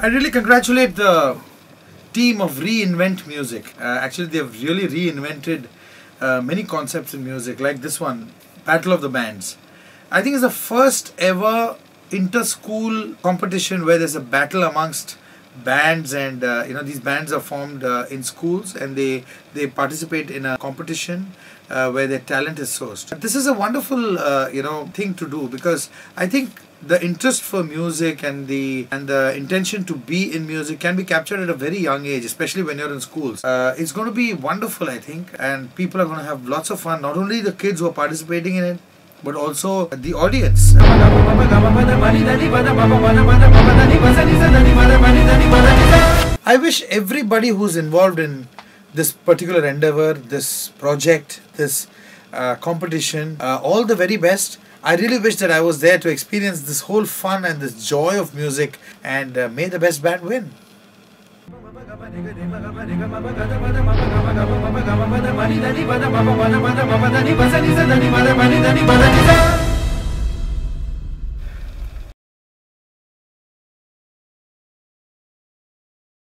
I really congratulate the team of Reinvent Music. Uh, actually, they've really reinvented uh, many concepts in music, like this one, Battle of the Bands. I think it's the first ever inter-school competition where there's a battle amongst bands and uh, you know these bands are formed uh, in schools and they they participate in a competition uh, where their talent is sourced. This is a wonderful uh, you know thing to do because i think the interest for music and the and the intention to be in music can be captured at a very young age especially when you're in schools. Uh, it's going to be wonderful i think and people are going to have lots of fun. Not only the kids who are participating in it but also the audience. I wish everybody who's involved in this particular endeavor, this project, this uh, competition, uh, all the very best. I really wish that I was there to experience this whole fun and this joy of music and uh, may the best band win. Thank you.